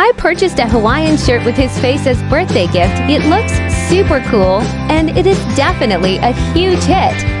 I purchased a Hawaiian shirt with his face as birthday gift. It looks super cool, and it is definitely a huge hit.